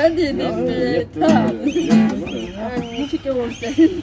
Andy, this is it. I'm going to go upstairs.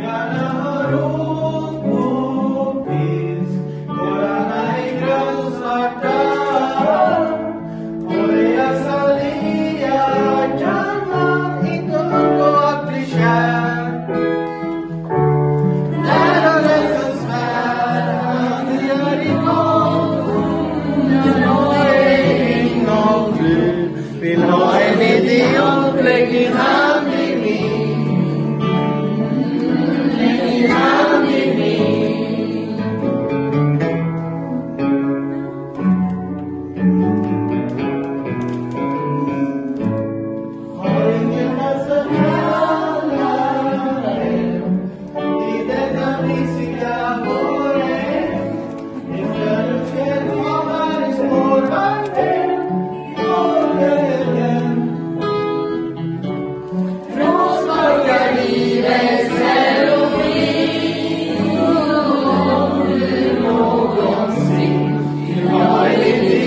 Regala rojo.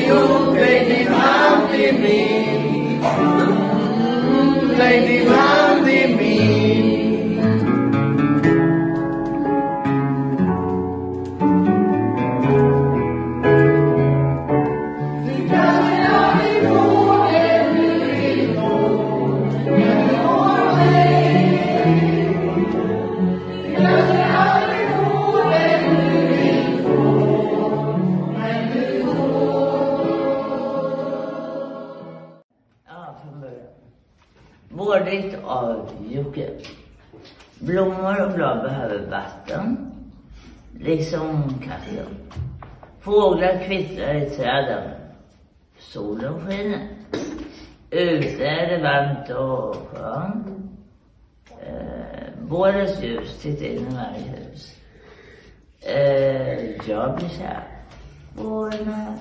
you, baby, come to me. Blommor och blad behöver vatten, liksom katter. Fåglar kvittrar i träden. Solen skiner. Ute är det varmt och skönt. Eh, bådens ljus tittar in i varje hus. Eh, jag blir kär. Vården